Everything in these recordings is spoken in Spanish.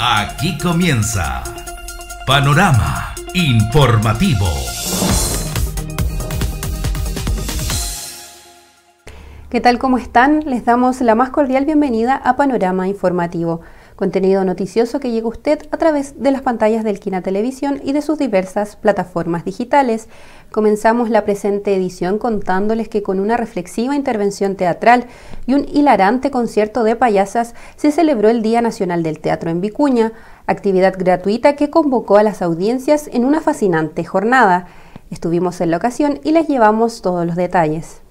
Aquí comienza Panorama Informativo. ¿Qué tal? ¿Cómo están? Les damos la más cordial bienvenida a Panorama Informativo, contenido noticioso que llega a usted a través de las pantallas del Quina Televisión y de sus diversas plataformas digitales. Comenzamos la presente edición contándoles que con una reflexiva intervención teatral y un hilarante concierto de payasas se celebró el Día Nacional del Teatro en Vicuña, actividad gratuita que convocó a las audiencias en una fascinante jornada. Estuvimos en la ocasión y les llevamos todos los detalles.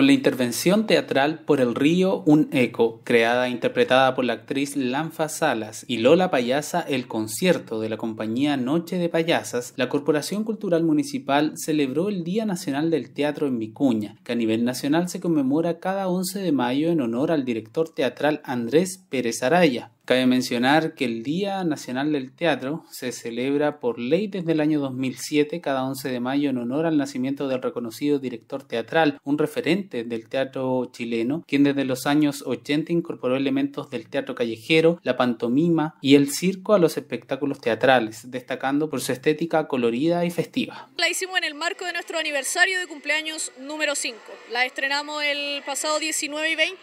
Con la intervención teatral Por el río, un eco, creada e interpretada por la actriz Lanfa Salas y Lola Payasa, el concierto de la compañía Noche de Payasas, la Corporación Cultural Municipal celebró el Día Nacional del Teatro en Vicuña, que a nivel nacional se conmemora cada 11 de mayo en honor al director teatral Andrés Pérez Araya. Cabe mencionar que el Día Nacional del Teatro se celebra por ley desde el año 2007, cada 11 de mayo, en honor al nacimiento del reconocido director teatral, un referente del teatro chileno, quien desde los años 80 incorporó elementos del teatro callejero, la pantomima y el circo a los espectáculos teatrales, destacando por su estética colorida y festiva. La hicimos en el marco de nuestro aniversario de cumpleaños número 5. La estrenamos el pasado 19 y 20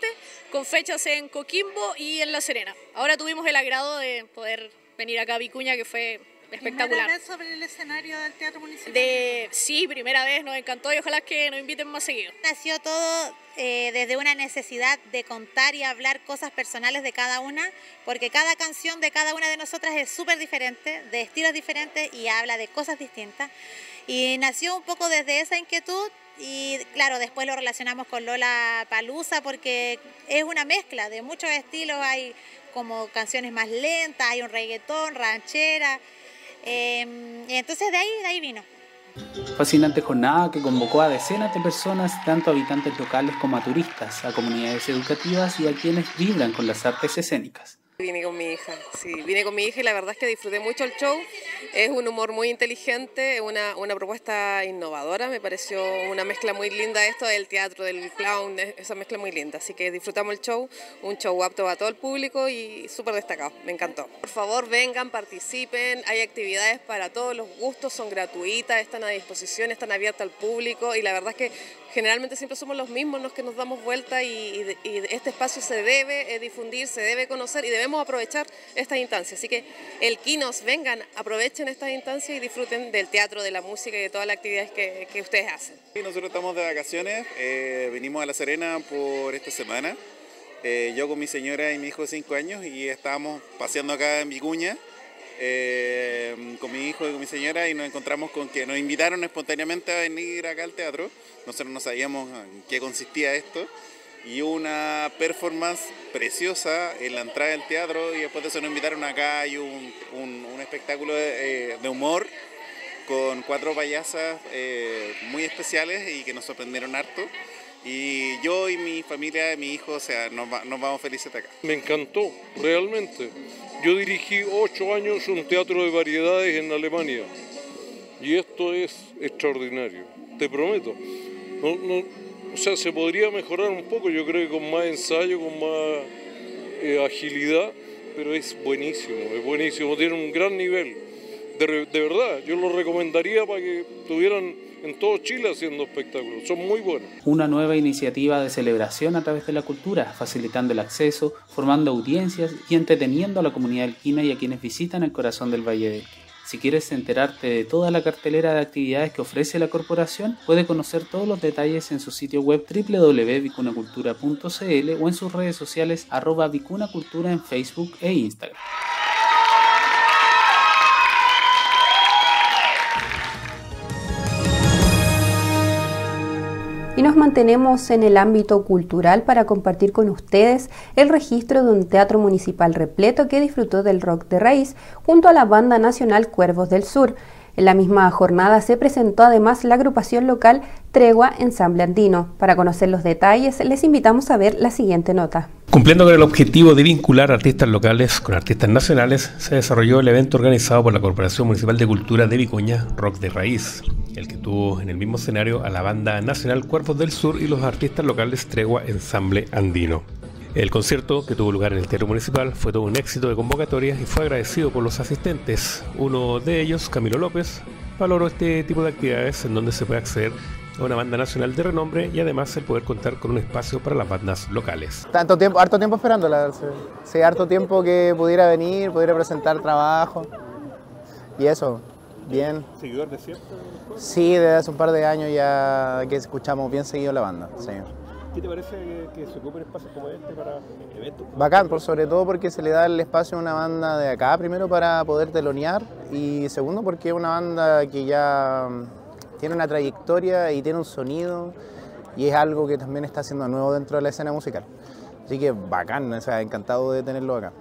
con fechas en Coquimbo y en La Serena. Ahora tuvimos el agrado de poder venir acá a Vicuña, que fue espectacular. ¿Primera vez sobre el escenario del Teatro Municipal? De, sí, primera vez, nos encantó y ojalá que nos inviten más seguido. Nació todo eh, desde una necesidad de contar y hablar cosas personales de cada una, porque cada canción de cada una de nosotras es súper diferente, de estilos diferentes y habla de cosas distintas. Y nació un poco desde esa inquietud y claro, después lo relacionamos con Lola Palusa porque es una mezcla de muchos estilos, hay como canciones más lentas, hay un reggaetón, ranchera, em, entonces de ahí, de ahí vino. Fascinante jornada que convocó a decenas de personas, tanto habitantes locales como a turistas, a comunidades educativas y a quienes vibran con las artes escénicas. Vine con mi hija, sí, vine con mi hija y la verdad es que disfruté mucho el show. Es un humor muy inteligente, una, una propuesta innovadora, me pareció una mezcla muy linda esto del teatro, del clown, esa mezcla muy linda. Así que disfrutamos el show, un show apto para todo el público y súper destacado, me encantó. Por favor vengan, participen, hay actividades para todos los gustos, son gratuitas, están a disposición, están abiertas al público y la verdad es que generalmente siempre somos los mismos los que nos damos vuelta y, este espacio se debe eh, difundir, se debe conocer y debemos aprovechar estas instancias. Así que el Kinos, vengan, aprovechen estas instancias y disfruten del teatro, de la música y de todas las actividades que, ustedes hacen. nosotros estamos de vacaciones, eh, venimos a La Serena por esta semana. Eh, yo con mi señora y mi hijo de 5 años y estábamos paseando acá en Vicuña eh, con mi hijo y con mi señora y nos encontramos con que nos invitaron espontáneamente a venir acá al teatro. Nosotros no sabíamos en qué consistía esto y una performance preciosa en la entrada del teatro y después de eso nos invitaron acá hay un, un, espectáculo eh, de, humor con cuatro payasas eh, muy especiales y que nos sorprendieron harto. Y yo y mi familia, mi hijo, o sea, nos, nos vamos felices de acá. Me encantó, realmente. Yo dirigí ocho años un teatro de variedades en Alemania y esto es extraordinario, te prometo. o sea, se podría mejorar un poco, yo creo que con más ensayo, con más eh, agilidad, pero es buenísimo, es buenísimo, tiene un gran nivel. de verdad, yo lo recomendaría para que tuvieran en todo Chile haciendo espectáculos, son muy buenos. Una nueva iniciativa de celebración a través de la cultura, facilitando el acceso, formando audiencias y entreteniendo a la comunidad del y a quienes visitan el corazón del Valle del. Si quieres enterarte de toda la cartelera de actividades que ofrece la corporación, puedes conocer todos los detalles en su sitio web www.vicunacultura.cl o en sus redes sociales arroba vicunacultura en Facebook e Instagram. Y nos mantenemos en el ámbito cultural para compartir con ustedes el registro de un teatro municipal repleto que disfrutó del rock de raíz junto a la banda nacional Cuervos del Sur. En la misma jornada se presentó además la agrupación local Tregua Ensamble Andino. Para conocer los detalles, les invitamos a ver la siguiente nota. Cumpliendo con el objetivo de vincular artistas locales con artistas nacionales, se desarrolló el evento organizado por la Corporación Municipal de Cultura de Vicuña, Rock de Raíz, el que tuvo en el mismo escenario a la banda nacional Cuerpos del Sur y los artistas locales Tregua Ensamble Andino. El concierto, que tuvo lugar en el Teatro Municipal, fue todo un éxito de convocatoria y fue agradecido por los asistentes. Uno de ellos, Camilo López, valoró este tipo de actividades en donde se puede acceder a una banda nacional de renombre y además el poder contar con un espacio para las bandas locales. Tanto tiempo, harto tiempo esperándola, sí, harto tiempo que pudiera venir, pudiera presentar trabajo y eso, bien. ¿Seguidor de cierto? Sí, desde hace un par de años ya que escuchamos bien seguido la banda, sí. ¿Qué te parece que, se ocupen espacios como este para eventos? Bacán, por sobre todo porque se le da el espacio a una banda de acá, primero para poder telonear y segundo porque es una banda que ya mm, tiene una trayectoria y tiene un sonido y es algo que también está haciendo nuevo dentro de la escena musical. Así que bacán, o sea, encantado de tenerlo acá.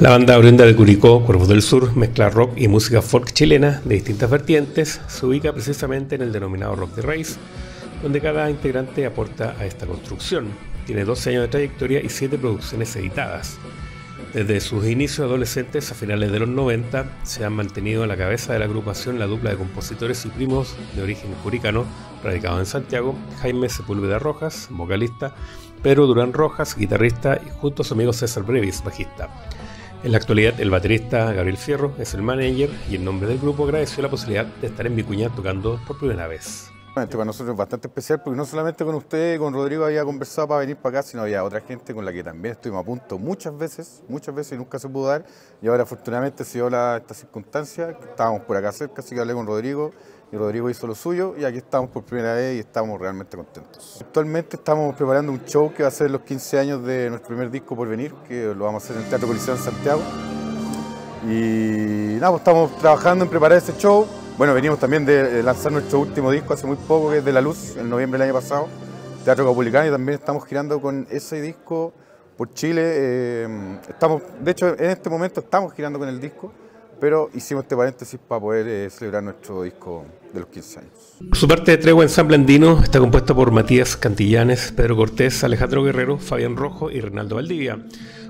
La banda oriunda de Curicó, Cuervos del Sur, mezcla rock y música folk chilena de distintas vertientes, se ubica precisamente en el denominado rock de raíz, donde cada integrante aporta a esta construcción. Tiene 12 años de trayectoria y 7 producciones editadas. Desde sus inicios adolescentes a finales de los 90 se han mantenido a la cabeza de la agrupación la dupla de compositores y primos de origen curicano, radicado en Santiago, Jaime Sepúlveda Rojas, vocalista, Pedro Durán Rojas, guitarrista, y junto a su amigo César Brevis, bajista. En la actualidad, el baterista Gabriel Fierro es el manager y en nombre del grupo agradeció la posibilidad de estar en Vicuña tocando por primera vez. Para nosotros es bastante especial porque no solamente con usted, con Rodrigo había conversado para venir para acá, sino había otra gente con la que también estuvimos a punto muchas veces, muchas veces y nunca se pudo dar. Y ahora afortunadamente se dio la, esta circunstancia, estábamos por acá cerca, así que hablé con Rodrigo Rodrigo hizo lo suyo y aquí estamos por primera vez y estamos realmente contentos. Actualmente estamos preparando un show que va a ser los 15 años de nuestro primer disco por venir, que lo vamos a hacer en el Teatro Coliseo en Santiago. Y nada, pues estamos trabajando en preparar ese show bueno, venimos también de lanzar nuestro último disco hace muy poco, que es De la Luz, en noviembre del año pasado, Teatro Capulicano, y también estamos girando con ese disco por Chile. Eh, estamos, de hecho, en este momento estamos girando con el disco, pero hicimos este paréntesis para poder eh, celebrar nuestro disco de los 15 años. Su parte de Tregua Ensamble Andino está compuesta por Matías Cantillanes, Pedro Cortés, Alejandro Guerrero, Fabián Rojo y Renaldo Valdivia.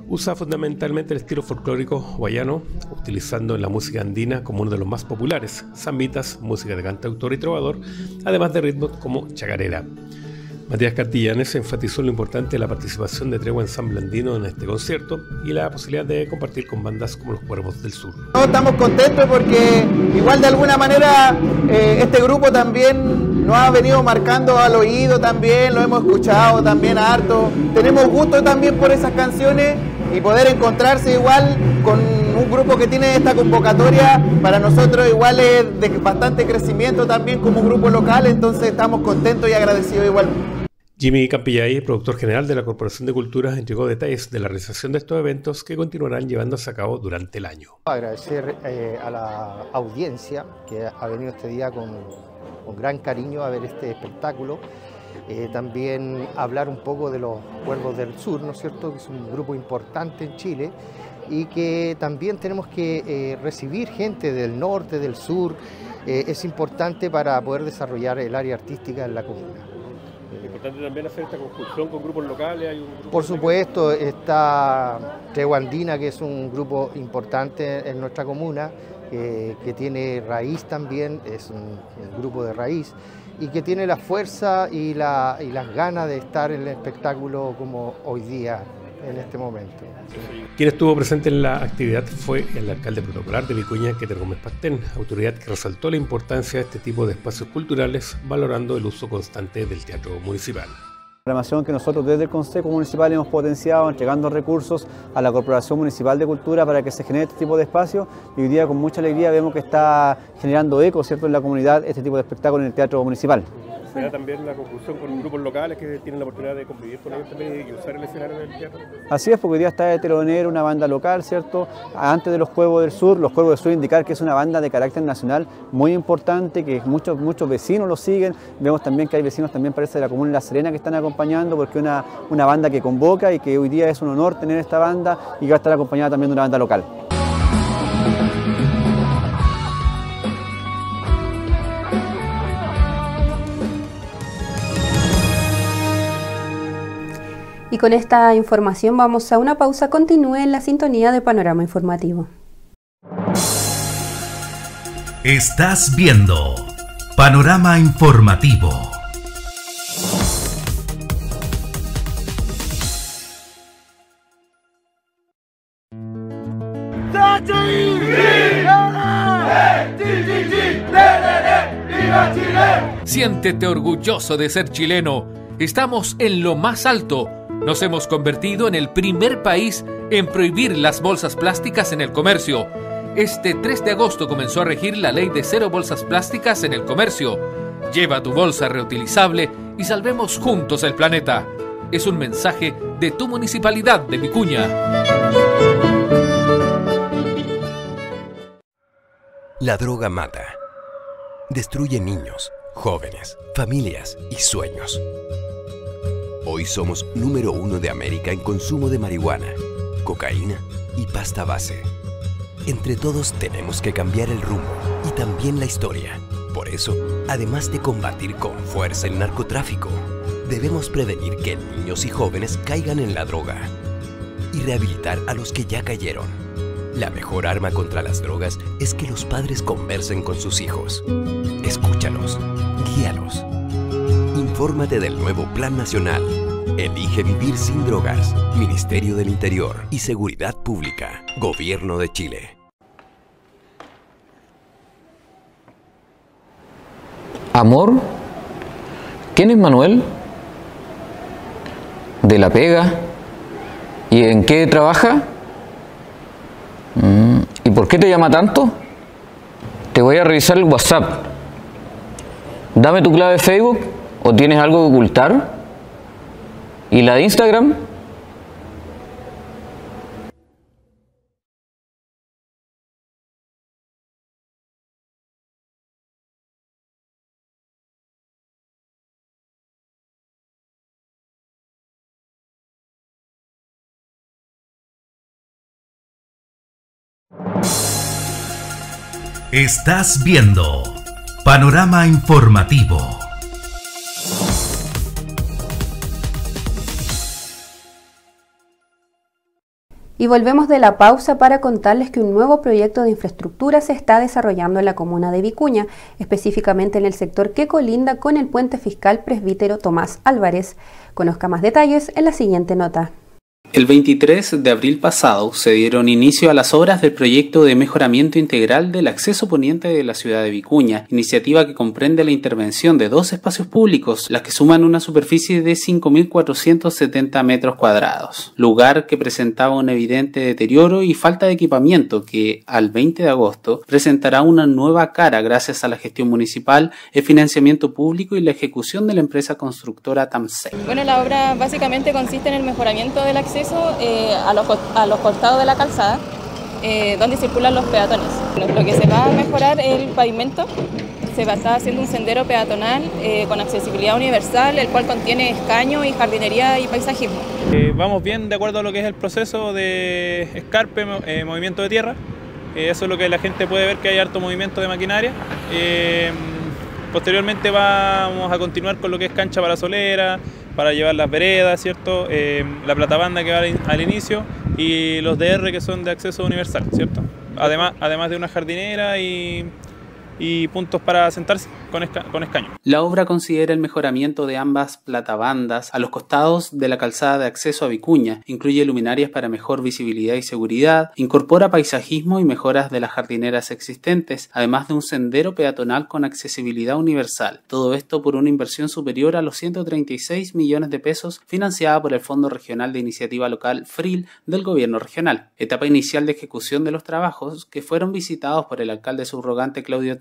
Usa fundamentalmente el estilo folclórico guayano, utilizando en la música andina como uno de los más populares, zambitas, música de cantautor y trovador, además de ritmos como chacarera. Matías Cantillanes enfatizó lo importante de la participación de Tregua Ensamble Andino en este concierto y la posibilidad de compartir con bandas como los Cuervos del Sur. Estamos contentos porque igual de alguna manera eh, este grupo también nos ha venido marcando al oído también, lo hemos escuchado también harto. Tenemos gusto también por esas canciones y poder encontrarse igual con un grupo que tiene esta convocatoria, para nosotros igual es de bastante crecimiento también como grupo local, entonces estamos contentos y agradecidos igual. Jimmy Campillay, productor general de la Corporación de Cultura, entregó detalles de la realización de estos eventos que continuarán llevándose a cabo durante el año. Agradecer eh, a la audiencia que ha venido este día con, con gran cariño a ver este espectáculo. Eh, también hablar un poco de los Cuervos del Sur, ¿no es cierto?, que es un grupo importante en Chile y que también tenemos que eh, recibir gente del norte, del sur, eh, es importante para poder desarrollar el área artística en la comuna. Importante también hacer esta conjunción con grupos locales. Hay un Por supuesto, está Treguandina, que es un grupo importante en nuestra comuna, que tiene raíz también, es un grupo de raíz y que tiene la fuerza y, la, y las ganas de estar en el espectáculo como hoy día, en este momento. Quien estuvo presente en la actividad fue el alcalde protocolar de Vicuña, Keter Gómez Pastén, autoridad que resaltó la importancia de este tipo de espacios culturales, valorando el uso constante del teatro municipal programación que nosotros desde el Consejo Municipal hemos potenciado entregando recursos a la Corporación Municipal de Cultura para que se genere este tipo de espacio y hoy día con mucha alegría vemos que está generando eco ¿cierto? en la comunidad este tipo de espectáculo en el Teatro Municipal se también la conclusión con grupos locales que tienen la oportunidad de convivir con ellos también y usar el escenario del teatro. Así es, porque hoy día está de telonero una banda local, ¿cierto? Antes de los Juegos del Sur, los Juegos del Sur indicar que es una banda de carácter nacional muy importante, que muchos, muchos vecinos lo siguen. Vemos también que hay vecinos también parece de la comuna La Serena que están acompañando, porque es una, una banda que convoca y que hoy día es un honor tener esta banda y que va a estar acompañada también de una banda local. Y con esta información vamos a una pausa. Continúe en la sintonía de Panorama Informativo. Estás viendo Panorama Informativo. Siéntete orgulloso de ser chileno. Estamos en lo más alto. Nos hemos convertido en el primer país en prohibir las bolsas plásticas en el comercio. Este 3 de agosto comenzó a regir la ley de cero bolsas plásticas en el comercio. Lleva tu bolsa reutilizable y salvemos juntos el planeta. Es un mensaje de tu municipalidad de Vicuña. La droga mata. Destruye niños, jóvenes, familias y sueños. Hoy somos número uno de América en consumo de marihuana, cocaína y pasta base. Entre todos tenemos que cambiar el rumbo y también la historia. Por eso, además de combatir con fuerza el narcotráfico, debemos prevenir que niños y jóvenes caigan en la droga y rehabilitar a los que ya cayeron. La mejor arma contra las drogas es que los padres conversen con sus hijos. Escúchalos, guíalos. Infórmate del nuevo Plan Nacional. Elige vivir sin drogas. Ministerio del Interior y Seguridad Pública. Gobierno de Chile. Amor. ¿Quién es Manuel? ¿De la pega? ¿Y en qué trabaja? Mm, ¿Y por qué te llama tanto? Te voy a revisar el WhatsApp. Dame tu clave de Facebook o tienes algo que ocultar. ¿Y la de Instagram? Estás viendo Panorama Informativo. Y volvemos de la pausa para contarles que un nuevo proyecto de infraestructura se está desarrollando en la comuna de Vicuña, específicamente en el sector que colinda con el puente fiscal presbítero Tomás Álvarez. Conozca más detalles en la siguiente nota. El 23 de abril pasado se dieron inicio a las obras del proyecto de mejoramiento integral del acceso poniente de la ciudad de Vicuña, iniciativa que comprende la intervención de dos espacios públicos, las que suman una superficie de 5.470 metros cuadrados, lugar que presentaba un evidente deterioro y falta de equipamiento que, al 20 de agosto, presentará una nueva cara gracias a la gestión municipal, el financiamiento público y la ejecución de la empresa constructora TAMSEC. Bueno, la obra básicamente consiste en el mejoramiento del acceso eh, a, los, a los costados de la calzada, eh, donde circulan los peatones. Lo, que se va a mejorar es el pavimento. Se va a estar haciendo un sendero peatonal eh, con accesibilidad universal, el cual contiene escaño y jardinería y paisajismo. vamos bien de acuerdo a lo que es el proceso de escarpe, movimiento de tierra. eso es lo que la gente puede ver que hay harto movimiento de maquinaria. posteriormente vamos a continuar con lo que es cancha para solera, para llevar las veredas, ¿cierto? Eh, la platabanda que va al, inicio y los DR que son de acceso universal, ¿cierto? Además, además de una jardinera y y puntos para sentarse con, escaño. La obra considera el mejoramiento de ambas platabandas a los costados de la calzada de acceso a Vicuña, incluye luminarias para mejor visibilidad y seguridad, incorpora paisajismo y mejoras de las jardineras existentes, además de un sendero peatonal con accesibilidad universal. Todo esto por una inversión superior a los 136 millones de pesos financiada por el Fondo Regional de Iniciativa Local FRIL del Gobierno Regional. Etapa inicial de ejecución de los trabajos que fueron visitados por el alcalde subrogante Claudio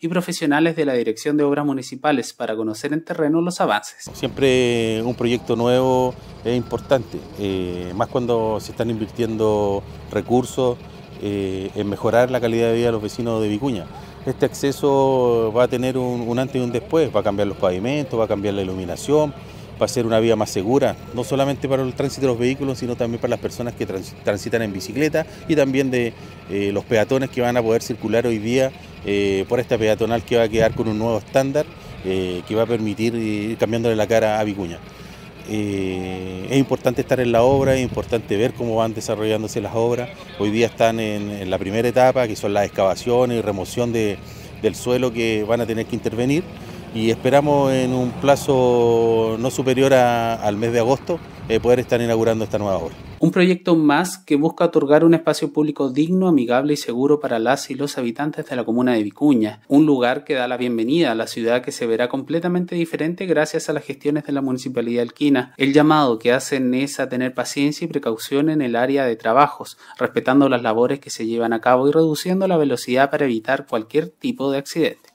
y profesionales de la Dirección de Obras Municipales para conocer en terreno los avances. Siempre un proyecto nuevo es importante, eh, más cuando se están invirtiendo recursos eh, en mejorar la calidad de vida de los vecinos de Vicuña. Este acceso va a tener un, antes y un después, va a cambiar los pavimentos, va a cambiar la iluminación, va a ser una vía más segura, no solamente para el tránsito de los vehículos, sino también para las personas que transitan en bicicleta y también de eh, los peatones que van a poder circular hoy día eh, por esta peatonal que va a quedar con un nuevo estándar eh, que va a permitir ir cambiándole la cara a Vicuña. Es importante estar en la obra, es importante ver cómo van desarrollándose las obras. Hoy día están en, la primera etapa, que son las excavaciones y remoción del suelo que van a tener que intervenir y esperamos en un plazo no superior al mes de agosto eh, poder estar inaugurando esta nueva obra. Un proyecto más que busca otorgar un espacio público digno, amigable y seguro para las y los habitantes de la comuna de Vicuña, un lugar que da la bienvenida a la ciudad que se verá completamente diferente gracias a las gestiones de la Municipalidad de Alquina. El llamado que hacen es a tener paciencia y precaución en el área de trabajos, respetando las labores que se llevan a cabo y reduciendo la velocidad para evitar cualquier tipo de accidente.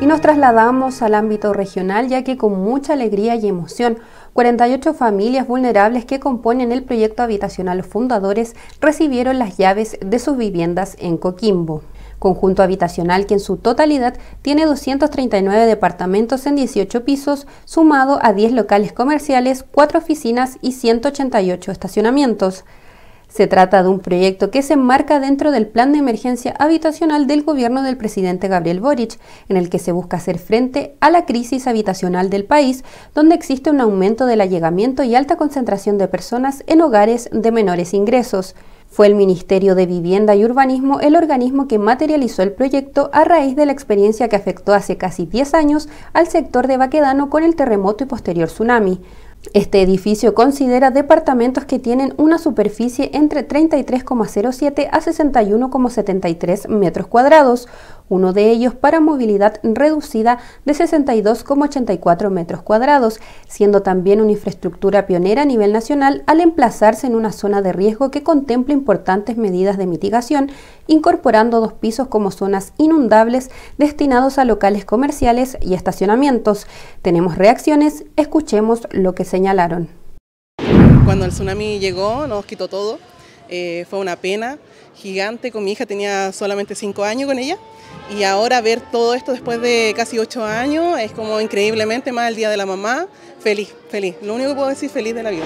Y nos trasladamos al ámbito regional ya que con mucha alegría y emoción, 48 familias vulnerables que componen el proyecto habitacional Fundadores recibieron las llaves de sus viviendas en Coquimbo. Conjunto habitacional que en su totalidad tiene 239 departamentos en 18 pisos, sumado a 10 locales comerciales, 4 oficinas y 188 estacionamientos. Se trata de un proyecto que se enmarca dentro del plan de emergencia habitacional del gobierno del presidente Gabriel Boric, en el que se busca hacer frente a la crisis habitacional del país, donde existe un aumento del allegamiento y alta concentración de personas en hogares de menores ingresos. Fue el Ministerio de Vivienda y Urbanismo el organismo que materializó el proyecto a raíz de la experiencia que afectó hace casi 10 años al sector de Baquedano con el terremoto y posterior tsunami. Este edificio considera departamentos que tienen una superficie entre 33,07 a 61,73 metros cuadrados, uno de ellos para movilidad reducida de 62,84 metros cuadrados, siendo también una infraestructura pionera a nivel nacional al emplazarse en una zona de riesgo que contempla importantes medidas de mitigación, incorporando dos pisos como zonas inundables destinados a locales comerciales y estacionamientos. Tenemos reacciones, escuchemos lo que señalaron. Cuando el tsunami llegó, nos quitó todo. Eh, fue una pena gigante. Con mi hija tenía solamente cinco años con ella y ahora ver todo esto después de casi ocho años es como increíblemente más el Día de la Mamá. Feliz, feliz. Lo único que puedo decir, feliz de la vida.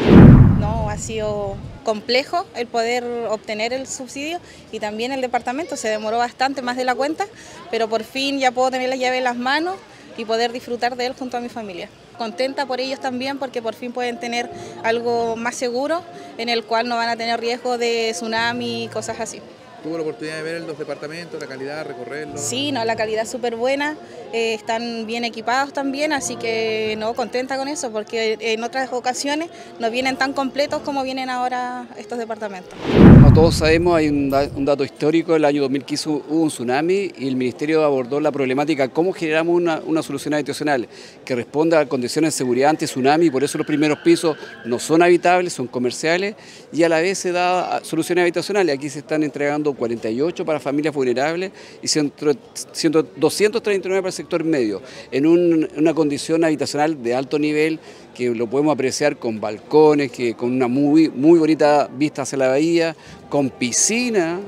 No, ha sido complejo el poder obtener el subsidio y también el departamento. Se demoró bastante, más de la cuenta, pero por fin ya puedo tener la llave en las manos y poder disfrutar de él junto a mi familia. Contenta por ellos también porque por fin pueden tener algo más seguro en el cual no van a tener riesgo de tsunami y cosas así. ¿Tuvo la oportunidad de ver los departamentos, la calidad, recorrerlos? Sí, no, la calidad es súper buena, eh, están bien equipados también, así que no, contenta con eso, porque en otras ocasiones no vienen tan completos como vienen ahora estos departamentos. Como todos sabemos, hay un, dato histórico, el año 2015 hubo un tsunami y el Ministerio abordó la problemática, cómo generamos una, una solución habitacional que responda a condiciones de seguridad ante tsunami, por eso los primeros pisos no son habitables, son comerciales, y a la vez se da soluciones habitacionales, aquí se están entregando 48 para familias vulnerables y 239 para el sector medio, en una condición habitacional de alto nivel que lo podemos apreciar con balcones, que, con una muy, muy bonita vista hacia la bahía, con piscina,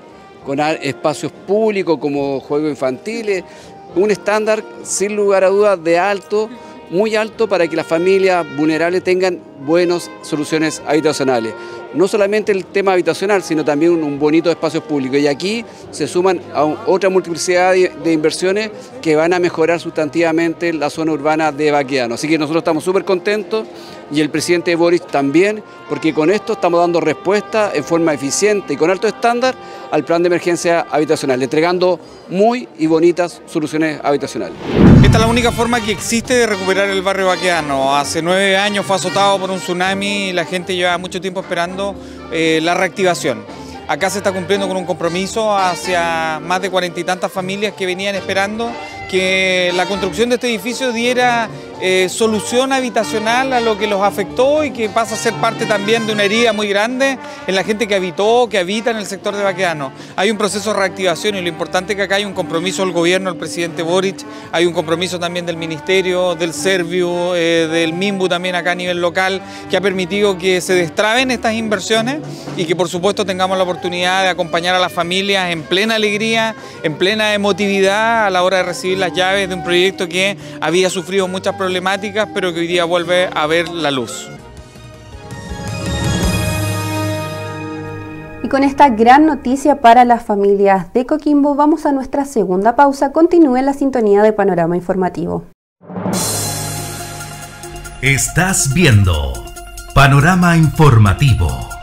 con espacios públicos como juegos infantiles, un estándar sin lugar a dudas de alto, muy alto para que las familias vulnerables tengan buenas soluciones habitacionales no solamente el tema habitacional, sino también un, bonito espacio público. Y aquí se suman a otra multiplicidad de, inversiones que van a mejorar sustantivamente la zona urbana de Baqueano. Así que nosotros estamos súper contentos y el presidente Boris también, porque con esto estamos dando respuesta en forma eficiente y con alto estándar al plan de emergencia habitacional, entregando muy y bonitas soluciones habitacionales. Esta es la única forma que existe de recuperar el barrio Baqueano. Hace nueve años fue azotado por un tsunami y la gente lleva mucho tiempo esperando eh, la reactivación. Acá se está cumpliendo con un compromiso hacia más de cuarenta y tantas familias que venían esperando que la construcción de este edificio diera eh, solución habitacional a lo que los afectó y que pasa a ser parte también de una herida muy grande en la gente que habitó, que habita en el sector de Baqueano. Hay un proceso de reactivación y lo importante es que acá hay un compromiso del gobierno, el presidente Boric, hay un compromiso también del Ministerio, del Serviu, eh, del MIMBU también acá a nivel local, que ha permitido que se destraben estas inversiones y que por supuesto tengamos la oportunidad de acompañar a las familias en plena alegría, en plena emotividad a la hora de recibir las llaves de un proyecto que había sufrido muchas problemas problemáticas, pero que hoy día vuelve a ver la luz. Y con esta gran noticia para las familias de Coquimbo, vamos a nuestra segunda pausa. Continúe la sintonía de Panorama Informativo. Estás viendo Panorama Informativo.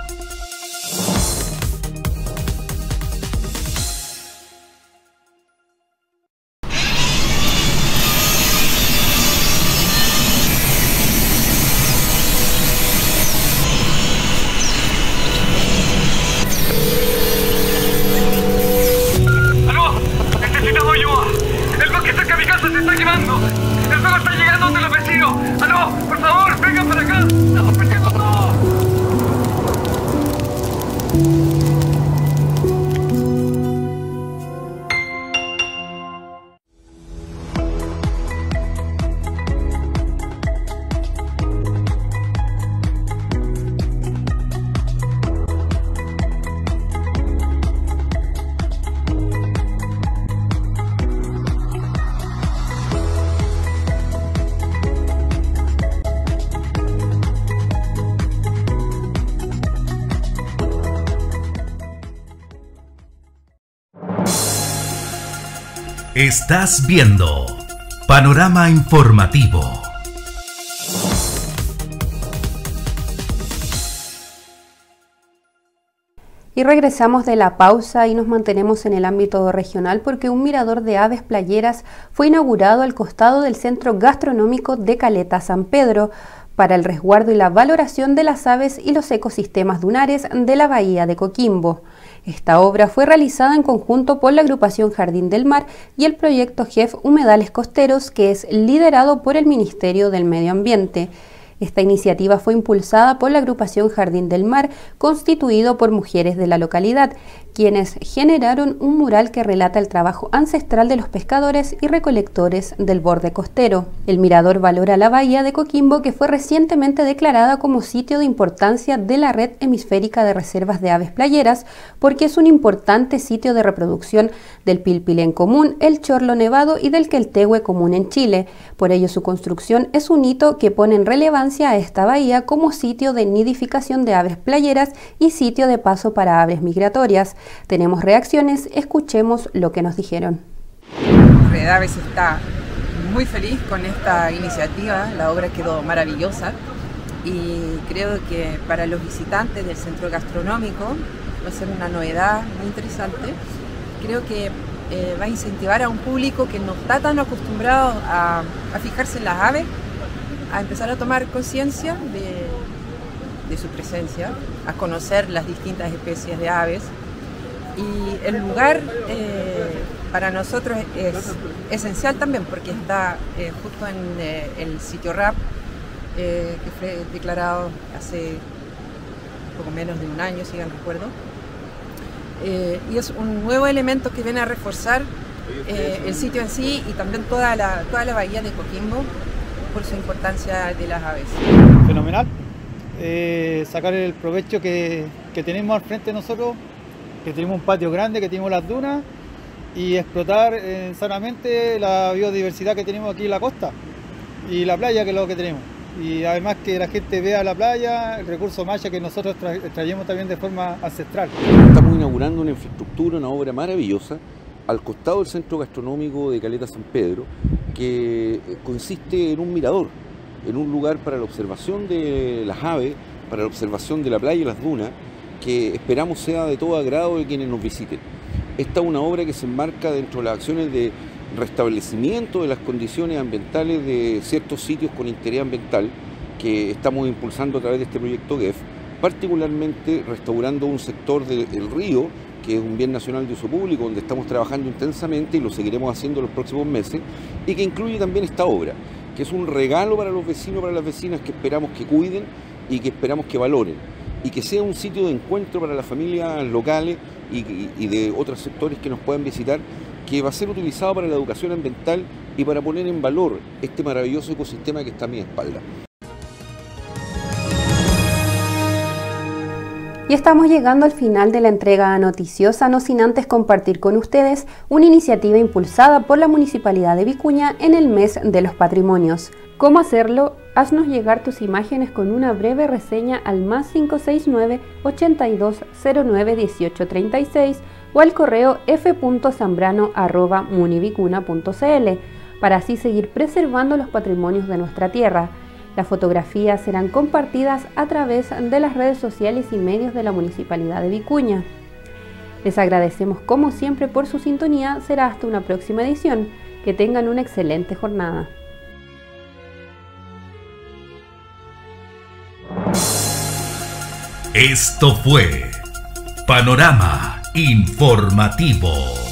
Estás viendo Panorama Informativo. Y regresamos de la pausa y nos mantenemos en el ámbito regional porque un mirador de aves playeras fue inaugurado al costado del centro gastronómico de Caleta San Pedro para el resguardo y la valoración de las aves y los ecosistemas dunares de la bahía de Coquimbo. Esta obra fue realizada en conjunto por la agrupación Jardín del Mar y el proyecto GEF Humedales Costeros, que es liderado por el Ministerio del Medio Ambiente. Esta iniciativa fue impulsada por la agrupación Jardín del Mar, constituido por mujeres de la localidad, quienes generaron un mural que relata el trabajo ancestral de los pescadores y recolectores del borde costero. El mirador valora la bahía de Coquimbo, que fue recientemente declarada como sitio de importancia de la red hemisférica de reservas de aves playeras, porque es un importante sitio de reproducción del pilpilén común, el chorlo nevado y del queltehue común en Chile. Por ello, su construcción es un hito que pone en relevancia a esta bahía como sitio de nidificación de aves playeras y sitio de paso para aves migratorias. Tenemos reacciones, escuchemos lo que nos dijeron. Red Aves está muy feliz con esta iniciativa, la obra quedó maravillosa y creo que para los visitantes del centro gastronómico va a ser una novedad muy interesante. Creo que eh, va a incentivar a un público que no está tan acostumbrado a, a fijarse en las aves a empezar a tomar conciencia de, de, su presencia, a conocer las distintas especies de aves. Y el lugar eh, para nosotros es esencial también porque está eh, justo en el sitio RAP, que fue declarado hace poco menos de un año, si bien recuerdo. Y es un nuevo elemento que viene a reforzar el sitio en sí y también toda la, toda la bahía de Coquimbo por su importancia de las aves. Fenomenal. Eh, sacar el provecho que, que, tenemos al frente de nosotros, que tenemos un patio grande, que tenemos las dunas y explotar eh, sanamente la biodiversidad que tenemos aquí en la costa y la playa que es lo que tenemos. Y además que la gente vea la playa, el recurso maya que nosotros tra también de forma ancestral. Estamos inaugurando una infraestructura, una obra maravillosa al costado del centro gastronómico de Caleta San Pedro, que consiste en un mirador, en un lugar para la observación de las aves, para la observación de la playa y las dunas, que esperamos sea de todo agrado de quienes nos visiten. Esta es una obra que se enmarca dentro de las acciones de restablecimiento de las condiciones ambientales de ciertos sitios con interés ambiental que estamos impulsando a través de este proyecto GEF, particularmente restaurando un sector del río que es un bien nacional de uso público, donde estamos trabajando intensamente y lo seguiremos haciendo los próximos meses, y que incluye también esta obra, que es un regalo para los vecinos, para las vecinas que esperamos que cuiden y que esperamos que valoren, y que sea un sitio de encuentro para las familias locales y, de otros sectores que nos puedan visitar, que va a ser utilizado para la educación ambiental y para poner en valor este maravilloso ecosistema que está a mi espalda. Y estamos llegando al final de la entrega noticiosa, no sin antes compartir con ustedes una iniciativa impulsada por la Municipalidad de Vicuña en el mes de los patrimonios. ¿Cómo hacerlo? Haznos llegar tus imágenes con una breve reseña al más 569 8209 1836 o al correo f.zambrano.munivicuna.cl para así seguir preservando los patrimonios de nuestra tierra. Las fotografías serán compartidas a través de las redes sociales y medios de la Municipalidad de Vicuña. Les agradecemos como siempre por su sintonía. Será hasta una próxima edición. Que tengan una excelente jornada. Esto fue Panorama Informativo.